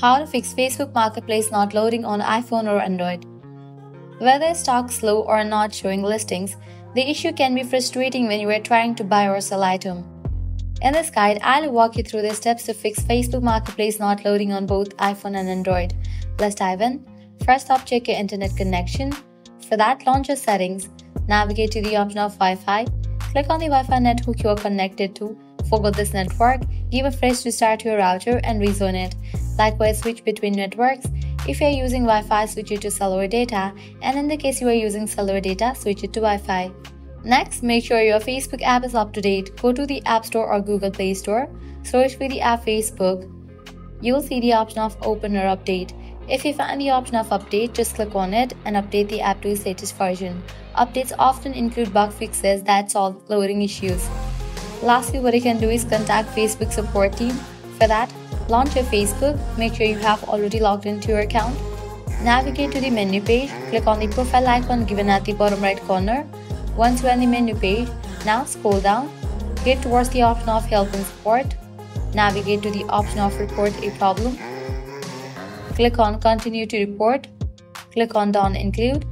How to fix Facebook Marketplace not loading on iPhone or Android. Whether stock slow or not showing listings, the issue can be frustrating when you are trying to buy or sell item. In this guide, I'll walk you through the steps to fix Facebook Marketplace not loading on both iPhone and Android. Let's dive in. First up, check your internet connection. For that, launch your settings, navigate to the option of Wi-Fi, click on the Wi-Fi network you are connected to, forgot this network, give a restart to your router and rezone it. Likewise, switch between networks. If you are using Wi-Fi, switch it to cellular data, and in the case you are using cellular data, switch it to Wi-Fi. Next, make sure your Facebook app is up to date. Go to the App Store or Google Play Store, search for the app Facebook. You'll see the option of Open or Update. If you find the option of Update, just click on it and update the app to its latest version. Updates often include bug fixes that solve loading issues. Lastly, what you can do is contact Facebook support team. For that, Launch your Facebook, make sure you have already logged into your account. Navigate to the menu page, click on the profile icon given at the bottom right corner. Once you're on the menu page, now scroll down, get towards the option of help and support. Navigate to the option of report a problem. Click on continue to report. Click on don't include.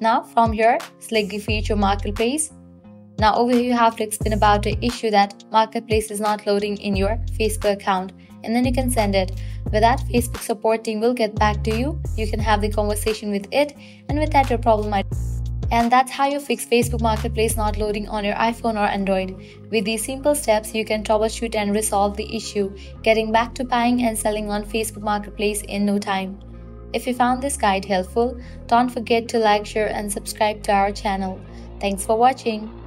Now from here, select the feature marketplace. Now over here you have to explain about the issue that marketplace is not loading in your Facebook account and then you can send it. With that, Facebook support team will get back to you. You can have the conversation with it, and with that, your problem might. And that's how you fix Facebook Marketplace not loading on your iPhone or Android. With these simple steps, you can troubleshoot and resolve the issue, getting back to buying and selling on Facebook Marketplace in no time. If you found this guide helpful, don't forget to like, share, and subscribe to our channel. Thanks for watching.